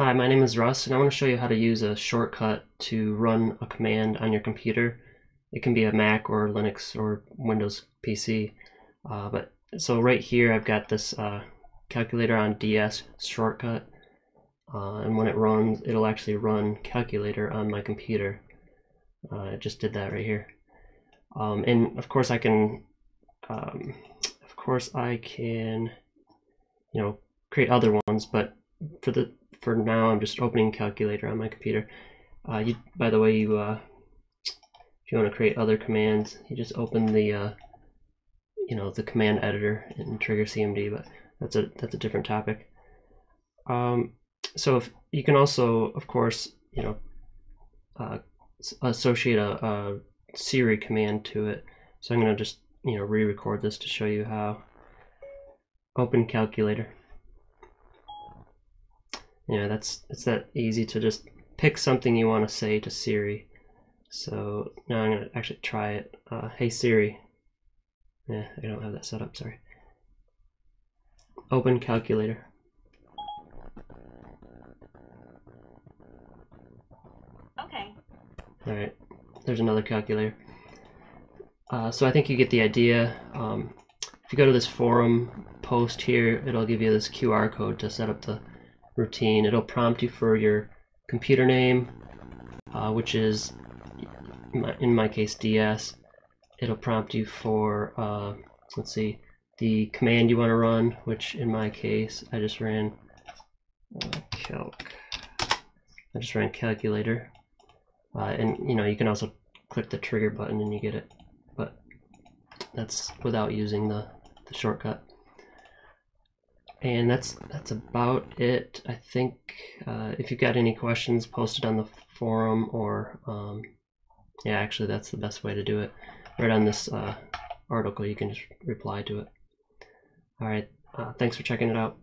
Hi, my name is Russ, and I want to show you how to use a shortcut to run a command on your computer. It can be a Mac or Linux or Windows PC. Uh, but so right here, I've got this uh, calculator on DS shortcut, uh, and when it runs, it'll actually run calculator on my computer. Uh, I just did that right here, um, and of course I can, um, of course I can, you know, create other ones, but for the for now, I'm just opening calculator on my computer. Uh, you, by the way, you uh, if you want to create other commands, you just open the uh, you know the command editor and Trigger CMD, but that's a that's a different topic. Um, so if you can also, of course, you know, uh, associate a, a Siri command to it. So I'm going to just you know re-record this to show you how. Open calculator yeah, that's it's that easy to just pick something you want to say to Siri. So now I'm gonna actually try it. Uh, hey Siri. Yeah, I don't have that set up. Sorry. Open calculator. Okay. All right. There's another calculator. Uh, so I think you get the idea. Um, if you go to this forum post here, it'll give you this QR code to set up the routine. It'll prompt you for your computer name, uh, which is, in my case, DS. It'll prompt you for, uh, let's see, the command you want to run, which in my case, I just ran uh, calc. I just ran calculator. Uh, and, you know, you can also click the trigger button and you get it. But that's without using the, the shortcut and that's that's about it. I think uh, if you've got any questions posted on the forum or um, yeah actually that's the best way to do it. Right on this uh, article you can just reply to it. All right uh, thanks for checking it out